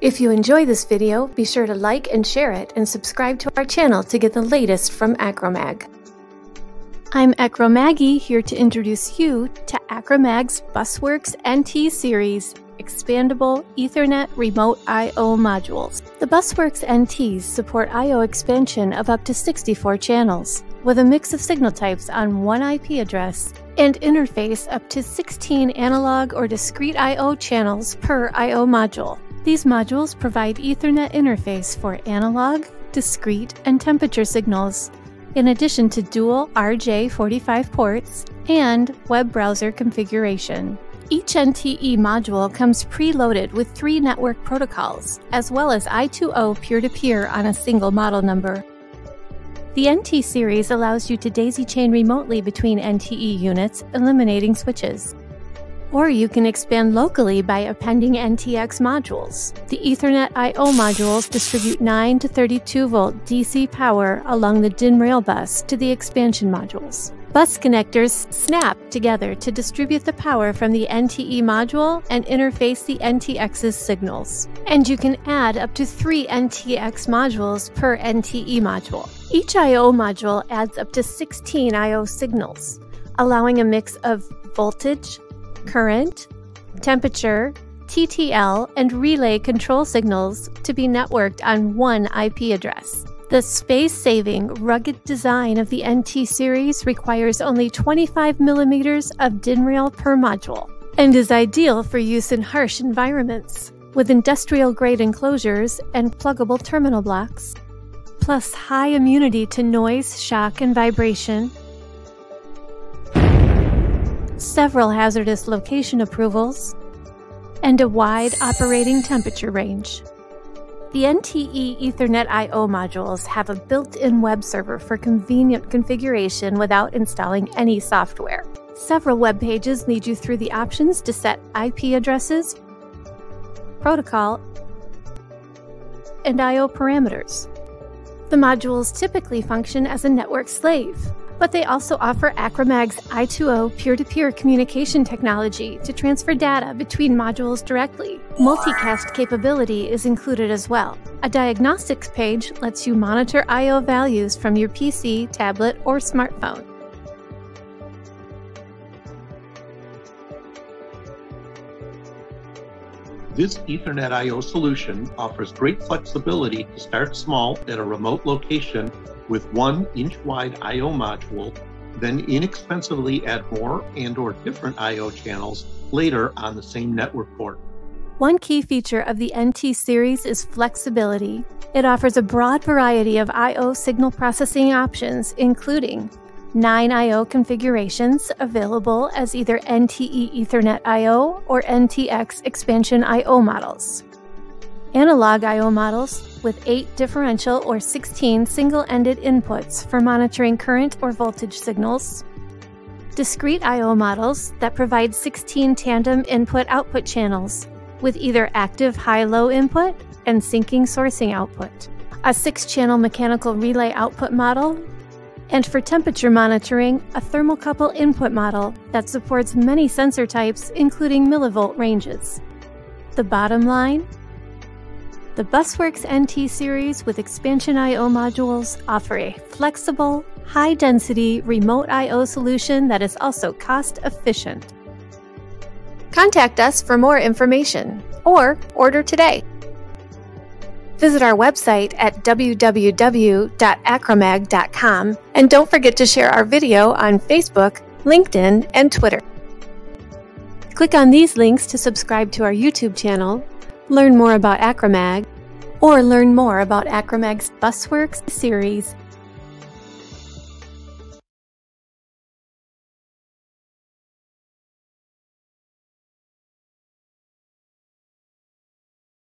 If you enjoy this video, be sure to like and share it and subscribe to our channel to get the latest from Acromag. I'm Acromaggie here to introduce you to Acromag's Busworks NT series expandable Ethernet remote I/O modules. The Busworks NTs support I/O expansion of up to 64 channels with a mix of signal types on one IP address and interface up to 16 analog or discrete I/O channels per I/O module. These modules provide Ethernet interface for analog, discrete, and temperature signals, in addition to dual RJ45 ports and web browser configuration. Each NTE module comes preloaded with three network protocols, as well as I2O peer to peer on a single model number. The NT series allows you to daisy chain remotely between NTE units, eliminating switches. Or you can expand locally by appending NTX modules. The Ethernet I/O modules distribute 9 to 32 volt DC power along the DIN rail bus to the expansion modules. Bus connectors snap together to distribute the power from the NTE module and interface the NTX's signals. And you can add up to three NTX modules per NTE module. Each I/O module adds up to 16 I/O signals, allowing a mix of voltage, current, temperature, TTL, and relay control signals to be networked on one IP address. The space saving, rugged design of the NT series requires only 25 millimeters of DIN rail per module and is ideal for use in harsh environments with industrial grade enclosures and pluggable terminal blocks, plus high immunity to noise, shock, and vibration several hazardous location approvals, and a wide operating temperature range. The NTE Ethernet I/O modules have a built-in web server for convenient configuration without installing any software. Several web pages lead you through the options to set IP addresses, protocol, and I/O parameters. The modules typically function as a network slave, but they also offer Acromag's I2O peer to peer communication technology to transfer data between modules directly. Multicast capability is included as well. A diagnostics page lets you monitor I/O values from your PC, tablet, or smartphone. This Ethernet I/O solution offers great flexibility to start small at a remote location with one inch wide I/O module, then inexpensively add more and or different I/O channels later on the same network port. One key feature of the NT series is flexibility. It offers a broad variety of I/O signal processing options, including 9 I/O configurations available as either NTE Ethernet I/O or NTX expansion I/O models analog I.O. models with 8 differential or 16 single-ended inputs for monitoring current or voltage signals, discrete I.O. models that provide 16 tandem input-output channels with either active high-low input and sinking sourcing output, a 6-channel mechanical relay output model, and for temperature monitoring, a thermocouple input model that supports many sensor types including millivolt ranges. The bottom line the Busworks NT series with expansion I/O modules offer a flexible, high-density remote I/O solution that is also cost-efficient. Contact us for more information or order today. Visit our website at www.acromag.com and don't forget to share our video on Facebook, LinkedIn, and Twitter. Click on these links to subscribe to our YouTube channel learn more about Acromag, or learn more about Acromag's Busworks series